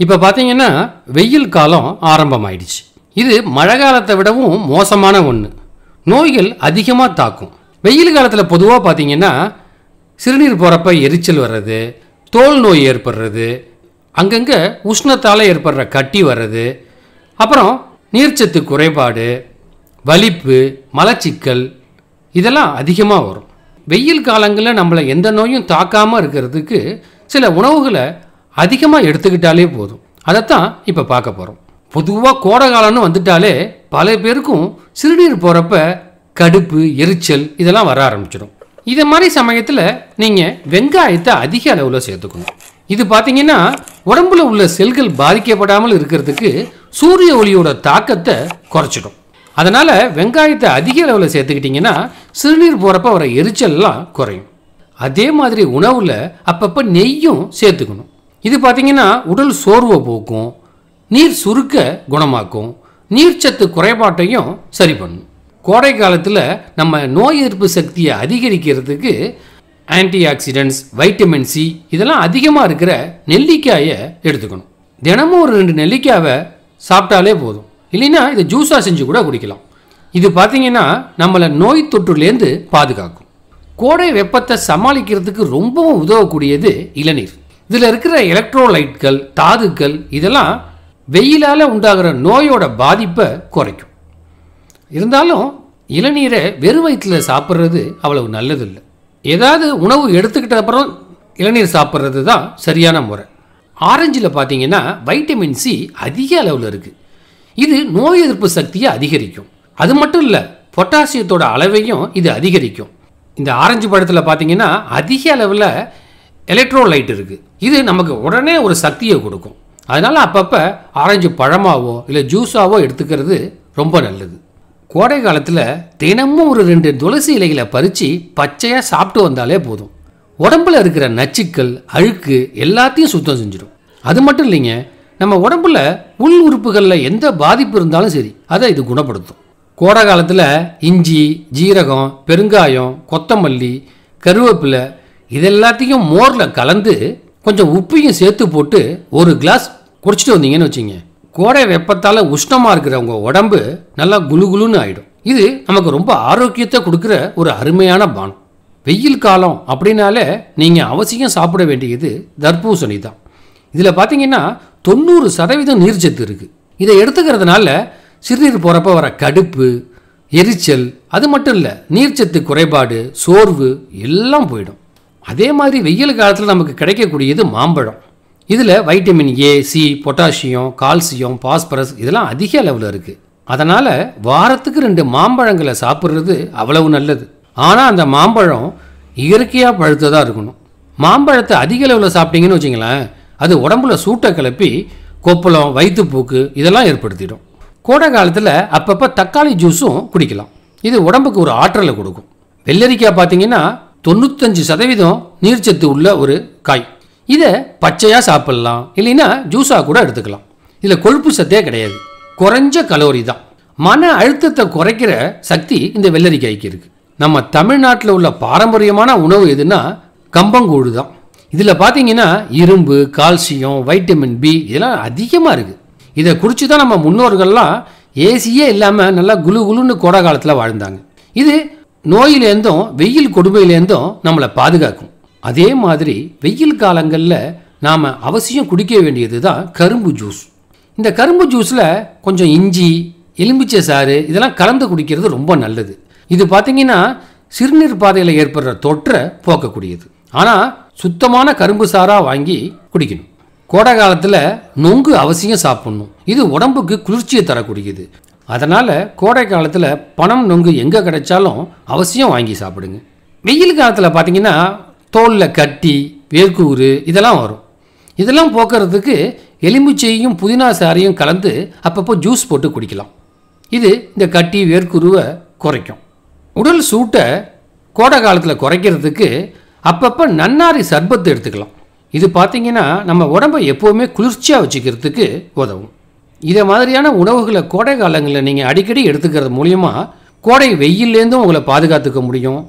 இப்போ பார்த்தீங்கன்னா வெயில் காலம் ஆரம்பமாயிடுச்சு. இது மழை காலத்தை விடவும் மோசமான ஒன்று நோய்கள் அதிகமாக தாக்கும். வெயில் காலத்தில் பொதுவாக பார்த்தீங்கன்னா சிறுநீர் போகிறப்ப எரிச்சல் வர்றது தோல் நோய் ஏற்படுறது அங்கங்கே உஷ்ணத்தால் ஏற்படுற கட்டி வர்றது அப்புறம் நீர்ச்சத்து குறைபாடு வலிப்பு மலச்சிக்கல் இதெல்லாம் அதிகமாக வரும். வெயில் காலங்களில் நம்மளை எந்த நோயும் தாக்காமல் இருக்கிறதுக்கு சில உணவுகளை அதிகமாக எடுத்துக்கிட்டாலே போதும். அதைத்தான் இப்போ பார்க்க போகிறோம் பொதுவாக கோடைகாலம்னு வந்துட்டாலே பல பேருக்கும் சிறுநீர் போகிறப்ப கடுப்பு எரிச்சல் இதெல்லாம் வர ஆரம்பிச்சிடும். இதை மாதிரி சமயத்தில் நீங்கள் வெங்காயத்தை அதிக அளவில் சேர்த்துக்கணும். இது பார்த்தீங்கன்னா உடம்புல உள்ள செல்கள் பாதிக்கப்படாமல் இருக்கிறதுக்கு சூரிய ஒளியோட தாக்கத்தை குறைச்சிடும். அதனால் வெங்காயத்தை அதிக அளவில் சேர்த்துக்கிட்டிங்கன்னா சிறுநீர் போகிறப்ப வர எரிச்சல்லாம் குறையும். அதே மாதிரி உணவில் அப்பப்போ நெய்யும் சேர்த்துக்கணும். இது பார்த்தீங்கன்னா உடல் சோர்வை போக்கும் நீர் சுருக்க குணமாக்கும் நீர்ச்சத்து குறைபாட்டையும் சரி பண்ணும். கோடை காலத்தில் நம்ம நோய் எதிர்ப்பு சக்தியை அதிகரிக்கிறதுக்கு ஆன்டி ஆக்சிடென்ட்ஸ் வைட்டமின் சி இதெல்லாம் அதிகமாக இருக்கிற நெல்லிக்காயை எடுத்துக்கணும். தினமும் ஒரு ரெண்டு நெல்லிக்காவை சாப்பிட்டாலே போதும். இல்லைன்னா இதை ஜூஸாக செஞ்சு கூட குடிக்கலாம். இது பார்த்தீங்கன்னா நம்மளை நோய் தொற்றுலேருந்து பாதுகாக்கும். கோடை வெப்பத்தை சமாளிக்கிறதுக்கு ரொம்பவும் உதவக்கூடியது இளநீர். இதில் இருக்கிற எலக்ட்ரோலைட்கள் தாதுக்கள் இதெல்லாம் வெயிலால் உண்டாகிற நோயோட பாதிப்பை குறைக்கும். இருந்தாலும் இளநீரை வெறும் வயிற்றில் சாப்பிட்றது அவ்வளவு நல்லதில்லை. ஏதாவது உணவு எடுத்துக்கிட்ட அப்புறம் இளநீர் சாப்பிட்றது தான் சரியான முறை. ஆரஞ்சில் பார்த்தீங்கன்னா வைட்டமின் சி அதிக அளவில் இருக்குது இது நோய் எதிர்ப்பு சக்தியை அதிகரிக்கும். அது மட்டும் இல்லை பொட்டாசியத்தோட அளவையும் இது அதிகரிக்கும். இந்த ஆரஞ்சு பழத்தில் பார்த்தீங்கன்னா அதிக அளவில் எலக்ட்ரோலைட் இருக்குது இது நமக்கு உடனே ஒரு சக்தியை கொடுக்கும். அதனால் அப்பப்போ ஆரஞ்சு பழமாவோ இல்லை ஜூஸாவோ எடுத்துக்கிறது ரொம்ப நல்லது. கோடை காலத்தில் தினமும் ஒரு ரெண்டு துளசி இலைகளை பறித்து பச்சையாக சாப்பிட்டு வந்தாலே போதும். உடம்புல இருக்கிற நச்சுக்கள் அழுக்கு எல்லாத்தையும் சுத்தம் செஞ்சிடும். அது மட்டும் இல்லைங்க நம்ம உடம்புல உள் உறுப்புகளில் எந்த பாதிப்பு இருந்தாலும் சரி அதை இது குணப்படுத்தும். கோடை காலத்தில் இஞ்சி ஜீரகம் பெருங்காயம் கொத்தமல்லி கருவேப்பிலை இது எல்லாத்தையும் மோரில் கலந்து கொஞ்சம் உப்பையும் சேர்த்து போட்டு ஒரு கிளாஸ் குடிச்சிட்டு வந்தீங்கன்னு வச்சுங்க. கோடை வெப்பத்தால் உஷ்ணமாக இருக்கிறவங்க உடம்பு நல்லா குலுகுலுன்னு ஆகிடும் இது நமக்கு ரொம்ப ஆரோக்கியத்தை கொடுக்குற ஒரு அருமையான பானம். வெயில் காலம் அப்படின்னாலே நீங்கள் அவசியம் சாப்பிட வேண்டியது தர்பூசணி தான். இதில் பார்த்தீங்கன்னா தொண்ணூறு சதவீதம் நீர்ச்சத்து இருக்குது இதை எடுத்துக்கிறதுனால சிறுநீர் போகிறப்ப வர கடுப்பு எரிச்சல் அது மட்டும் இல்லை நீர்ச்சத்து குறைபாடு சோர்வு எல்லாம் போயிடும். அதே மாதிரி வெயில் காலத்தில் நமக்கு கிடைக்கக்கூடியது மாம்பழம். இதில் vitamin A C potassium calcium phosphorus இதெல்லாம் அதிக அளவில் இருக்குது அதனால் வாரத்துக்கு ரெண்டு மாம்பழங்களை சாப்பிட்றது அவ்வளவு நல்லது. ஆனால் அந்த மாம்பழம் இயற்கையாக பழுத்ததாக இருக்கணும். மாம்பழத்தை அதிக அளவில் சாப்பிட்டீங்கன்னு வச்சிங்களேன் அது உடம்புல சூட்டை கிளப்பி கொப்பளம் வயிற்றுப்போக்கு இதெல்லாம் ஏற்படுத்திடும். கோடை காலத்தில் அப்பப்போ தக்காளி ஜூஸும் குடிக்கலாம். இது உடம்புக்கு ஒரு ஆற்றலை கொடுக்கும். வெள்ளரிக்காய் பார்த்தீங்கன்னா தொண்ணூத்தஞ்சு சதவீதம் நீர்ச்சத்து உள்ள ஒரு காய். இதை பச்சையாக சாப்பிட்லாம். இல்லைன்னா ஜூஸாக கூட எடுத்துக்கலாம். இதில் கொழுப்பு சத்தே கிடையாது. குறைஞ்ச கலோரி தான். மன அழுத்தத்தை குறைக்கிற சக்தி இந்த வெள்ளரிக்காய்க்கு இருக்குது நம்ம தமிழ்நாட்டில் உள்ள பாரம்பரியமான உணவு எதுன்னா கம்பங்கூழு தான். இதில் பார்த்தீங்கன்னா இரும்பு கால்சியம் வைட்டமின் பி இதெல்லாம் அதிகமாக இருக்குது இதை குடிச்சு தான் நம்ம முன்னோர்கள்லாம் ஏசியே இல்லாமல் நல்லா குலு குலுன்னு கோடை காலத்தில் வாழ்ந்தாங்க. இது நோயிலேருந்தும் வெயில் கொடுமையிலேருந்தும் நம்மளை பாதுகாக்கும். அதே மாதிரி வெயில் காலங்களில் நாம் அவசியம் குடிக்க வேண்டியது தான் கரும்பு ஜூஸ் இந்த கரும்பு ஜூஸில் கொஞ்சம் இஞ்சி எலுமிச்சை சாறு இதெல்லாம் கலந்து குடிக்கிறது ரொம்ப நல்லது. இது பார்த்தீங்கன்னா சிறுநீர் பாதையில் ஏற்படுற தொற்றை போக்கக்கூடியது. ஆனால் சுத்தமான கரும்பு சாராக வாங்கி குடிக்கணும். கோடை காலத்தில் நொங்கு அவசியம் சாப்பிடணும். இது உடம்புக்கு குளிர்ச்சியை தரக்கூடியது. அதனால் கோடை காலத்தில் பணம் நொங்கு எங்கே கிடைச்சாலும் அவசியம் வாங்கி சாப்பிடுங்க. வெயில் காலத்தில் பார்த்தீங்கன்னா தோலில் கட்டி வேர்க்கூறு இதெல்லாம் வரும். இதெல்லாம் போக்குறதுக்கு எலுமிச்சையும் புதினா சாரையும் கலந்து அப்பப்போ ஜூஸ் போட்டு குடிக்கலாம். இது இந்த கட்டி வேர்க்குருவை குறைக்கும். உடல் சூட்டை கோடை காலத்தில் குறைக்கிறதுக்கு அப்பப்போ நன்னாரி சர்பத்து எடுத்துக்கலாம். இது பார்த்தீங்கன்னா நம்ம உடம்பை எப்போவுமே குளிர்ச்சியாக வச்சுக்கிறதுக்கு உதவும். இதை மாதிரியான உணவுகளை கோடை காலங்களில் நீங்கள் அடிக்கடி எடுத்துக்கிறது மூலியமா கோடை வெயில்லேருந்தும் உங்களை பாதுகாத்துக்க முடியும்.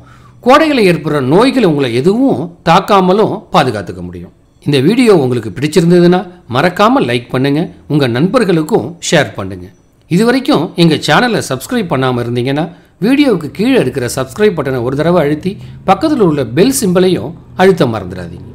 கோடைகளில் ஏற்படுற நோய்களை உங்களை எதுவும் தாக்காமலும் பாதுகாத்துக்க முடியும். இந்த வீடியோ உங்களுக்கு பிடிச்சிருந்ததுன்னா மறக்காமல் லைக் பண்ணுங்கள் உங்கள் நண்பர்களுக்கும் ஷேர் பண்ணுங்கள் இது வரைக்கும் எங்கள் சேனலை சப்ஸ்கிரைப் பண்ணாமல் இருந்தீங்கன்னா வீடியோவுக்கு கீழே இருக்கிற சப்ஸ்கிரைப் பட்டனை ஒரு தடவை அழுத்தி பக்கத்தில் உள்ள பெல் சிம்பலையும் அழுத்த மறந்துடாதீங்க.